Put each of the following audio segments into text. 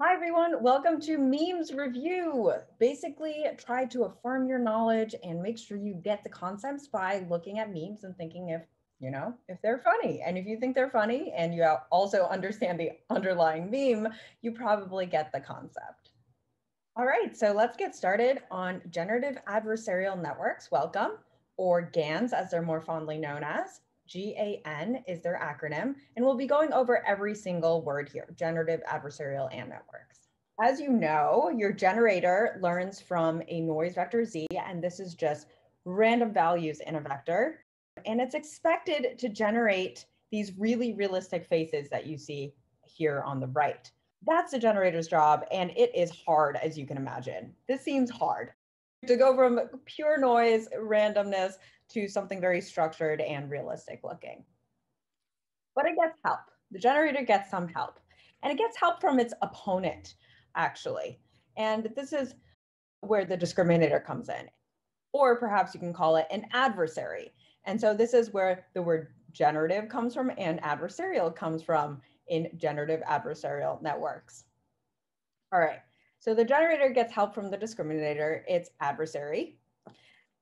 Hi, everyone. Welcome to Memes Review. Basically, try to affirm your knowledge and make sure you get the concepts by looking at memes and thinking if, you know, if they're funny. And if you think they're funny and you also understand the underlying meme, you probably get the concept. All right, so let's get started on generative adversarial networks. Welcome, or GANs as they're more fondly known as. GAN is their acronym, and we'll be going over every single word here, generative adversarial and networks. As you know, your generator learns from a noise vector Z, and this is just random values in a vector. And it's expected to generate these really realistic faces that you see here on the right. That's the generator's job, and it is hard, as you can imagine. This seems hard to go from pure noise, randomness, to something very structured and realistic looking. But it gets help. The generator gets some help. And it gets help from its opponent, actually. And this is where the discriminator comes in. Or perhaps you can call it an adversary. And so this is where the word generative comes from and adversarial comes from in generative adversarial networks. All right, so the generator gets help from the discriminator, its adversary.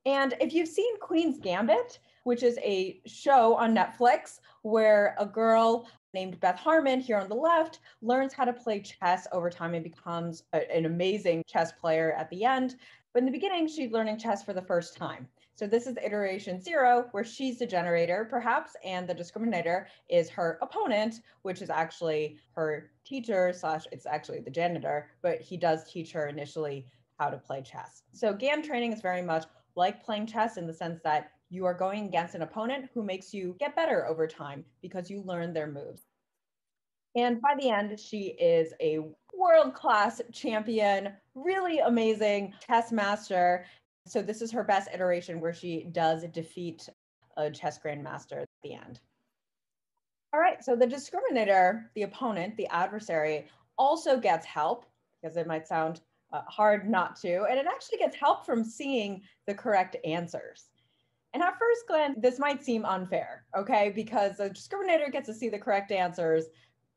And if you've seen Queen's Gambit, which is a show on Netflix where a girl named Beth Harmon here on the left learns how to play chess over time and becomes a, an amazing chess player at the end. But in the beginning, she's learning chess for the first time. So this is iteration zero, where she's the generator, perhaps, and the discriminator is her opponent, which is actually her teacher slash it's actually the janitor, but he does teach her initially how to play chess. So GAN training is very much like playing chess in the sense that you are going against an opponent who makes you get better over time because you learn their moves. And by the end, she is a world class champion, really amazing chess master. So, this is her best iteration where she does defeat a chess grandmaster at the end. All right, so the discriminator, the opponent, the adversary, also gets help because it might sound uh, hard not to. And it actually gets help from seeing the correct answers. And at first glance, this might seem unfair, okay? Because the discriminator gets to see the correct answers.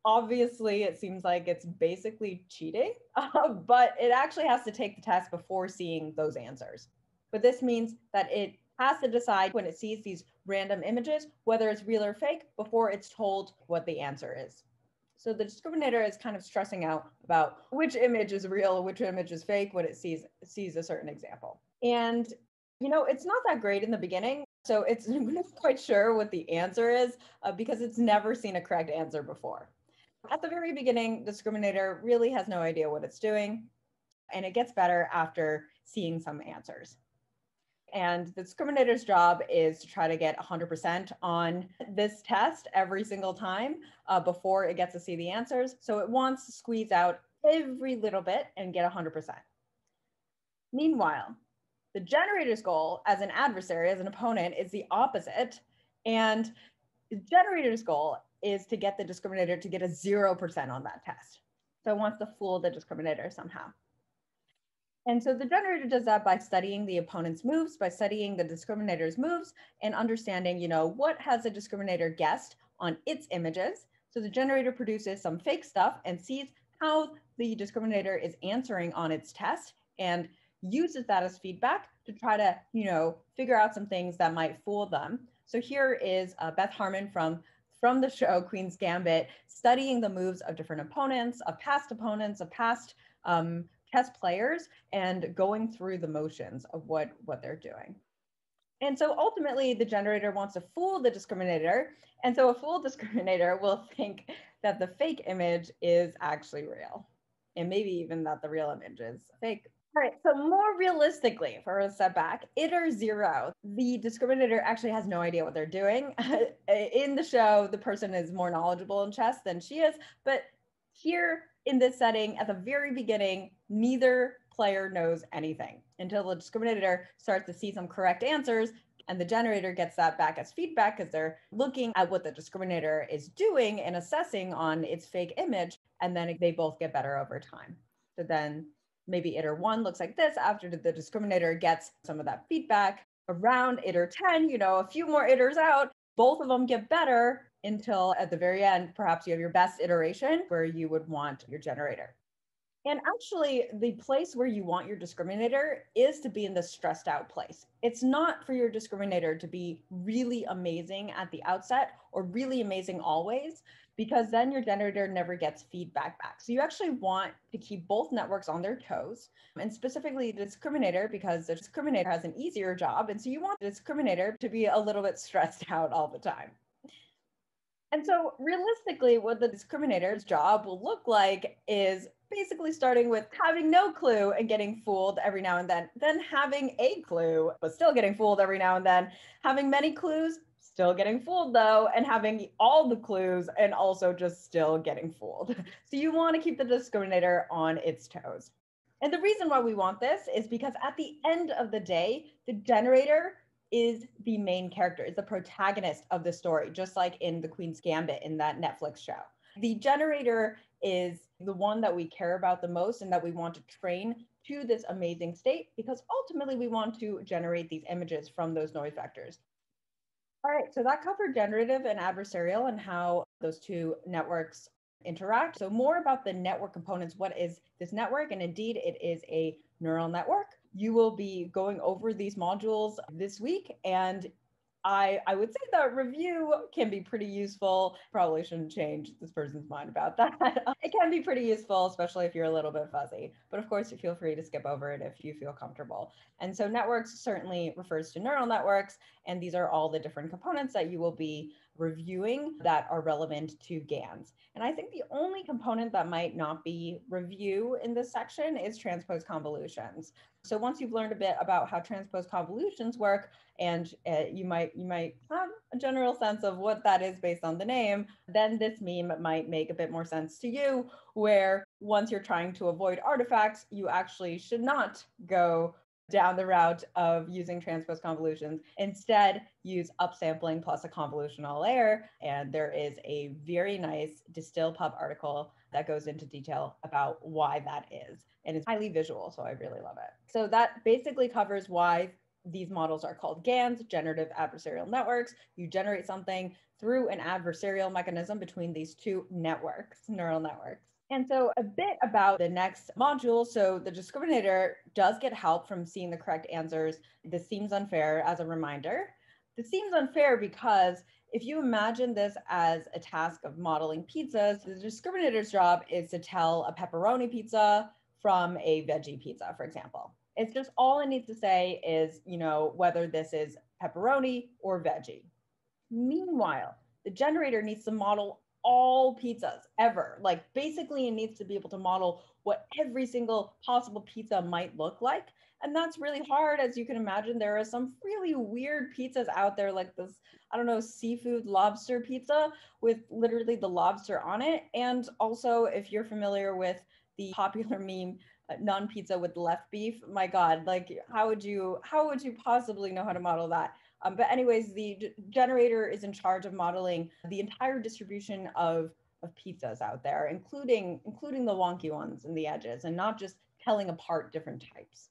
Obviously, it seems like it's basically cheating, uh, but it actually has to take the test before seeing those answers. But this means that it has to decide when it sees these random images whether it's real or fake before it's told what the answer is. So the discriminator is kind of stressing out about which image is real, which image is fake when it sees sees a certain example. And you know, it's not that great in the beginning. So it's not quite sure what the answer is uh, because it's never seen a correct answer before. At the very beginning, discriminator really has no idea what it's doing, and it gets better after seeing some answers. And the discriminator's job is to try to get 100% on this test every single time uh, before it gets to see the answers. So it wants to squeeze out every little bit and get 100%. Meanwhile, the generator's goal as an adversary, as an opponent, is the opposite. And the generator's goal is to get the discriminator to get a 0% on that test. So it wants to fool the discriminator somehow. And so the generator does that by studying the opponent's moves, by studying the discriminator's moves and understanding, you know, what has the discriminator guessed on its images. So the generator produces some fake stuff and sees how the discriminator is answering on its test and uses that as feedback to try to, you know, figure out some things that might fool them. So here is uh, Beth Harmon from from the show Queen's Gambit, studying the moves of different opponents, of past opponents, of past um, test players and going through the motions of what, what they're doing. And so ultimately, the generator wants to fool the discriminator. And so a fool discriminator will think that the fake image is actually real, and maybe even that the real image is fake. All right, so more realistically, if we're a step back, iter zero, the discriminator actually has no idea what they're doing. in the show, the person is more knowledgeable in chess than she is, but here in this setting, at the very beginning, neither player knows anything until the discriminator starts to see some correct answers and the generator gets that back as feedback because they're looking at what the discriminator is doing and assessing on its fake image and then they both get better over time so then maybe iter 1 looks like this after the discriminator gets some of that feedback around iter 10 you know a few more iters out both of them get better until at the very end, perhaps you have your best iteration where you would want your generator. And actually, the place where you want your discriminator is to be in the stressed out place. It's not for your discriminator to be really amazing at the outset or really amazing always, because then your generator never gets feedback back. So you actually want to keep both networks on their toes, and specifically the discriminator, because the discriminator has an easier job. And so you want the discriminator to be a little bit stressed out all the time. And so, realistically, what the discriminator's job will look like is basically starting with having no clue and getting fooled every now and then, then having a clue, but still getting fooled every now and then, having many clues, still getting fooled though, and having all the clues and also just still getting fooled. So, you want to keep the discriminator on its toes. And the reason why we want this is because at the end of the day, the generator is the main character, is the protagonist of the story, just like in The Queen's Gambit in that Netflix show. The generator is the one that we care about the most and that we want to train to this amazing state because ultimately we want to generate these images from those noise vectors. All right, so that covered generative and adversarial and how those two networks interact. So more about the network components. What is this network? And indeed, it is a neural network you will be going over these modules this week and I, I would say the review can be pretty useful. Probably shouldn't change this person's mind about that. it can be pretty useful, especially if you're a little bit fuzzy. But of course, you feel free to skip over it if you feel comfortable. And so networks certainly refers to neural networks. And these are all the different components that you will be reviewing that are relevant to GANs. And I think the only component that might not be review in this section is transpose convolutions. So once you've learned a bit about how transpose convolutions work, and uh, you might you might have a general sense of what that is based on the name, then this meme might make a bit more sense to you. Where once you're trying to avoid artifacts, you actually should not go down the route of using transpose convolutions. Instead, use upsampling plus a convolutional layer. And there is a very nice Distill Pub article that goes into detail about why that is. And it's highly visual, so I really love it. So that basically covers why these models are called GANs, generative adversarial networks. You generate something through an adversarial mechanism between these two networks, neural networks. And so, a bit about the next module. So, the discriminator does get help from seeing the correct answers. This seems unfair as a reminder. This seems unfair because if you imagine this as a task of modeling pizzas, the discriminator's job is to tell a pepperoni pizza from a veggie pizza, for example. It's just all it needs to say is, you know, whether this is pepperoni or veggie. Meanwhile, the generator needs to model all pizzas ever. Like basically, it needs to be able to model what every single possible pizza might look like. And that's really hard. As you can imagine, there are some really weird pizzas out there, like this, I don't know, seafood lobster pizza with literally the lobster on it. And also, if you're familiar with the popular meme, uh, non pizza with left beef, my God, like how would you, how would you possibly know how to model that? Um, but anyways, the generator is in charge of modeling the entire distribution of, of pizzas out there, including, including the wonky ones and the edges and not just telling apart different types.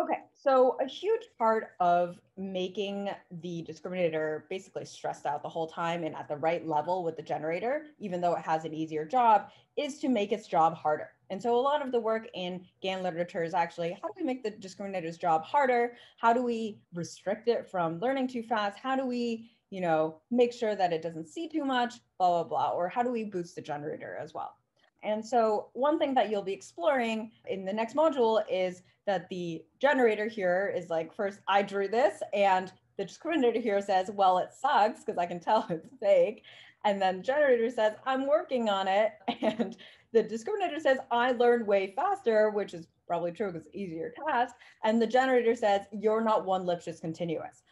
Okay, so a huge part of making the discriminator basically stressed out the whole time and at the right level with the generator, even though it has an easier job, is to make its job harder. And so a lot of the work in GAN literature is actually how do we make the discriminator's job harder? How do we restrict it from learning too fast? How do we, you know, make sure that it doesn't see too much, blah, blah, blah, or how do we boost the generator as well? And so one thing that you'll be exploring in the next module is that the generator here is like, first I drew this and the discriminator here says, well, it sucks because I can tell it's fake. And then the generator says, I'm working on it. And the discriminator says, I learned way faster, which is probably true because it's easier task. And the generator says, you're not one Lipschitz continuous.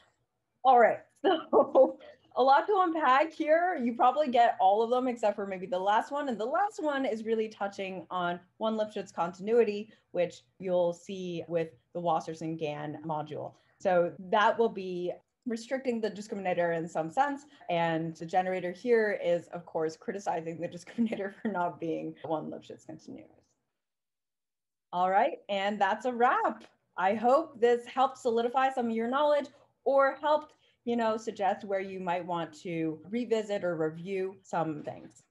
All right, so a lot to unpack here. You probably get all of them except for maybe the last one. And the last one is really touching on one Lipschitz continuity, which you'll see with the Wasserstein GAN module. So that will be restricting the discriminator in some sense. And the generator here is, of course, criticizing the discriminator for not being one Lipschitz continuous. All right, and that's a wrap. I hope this helped solidify some of your knowledge or helped you know, suggest where you might want to revisit or review some things.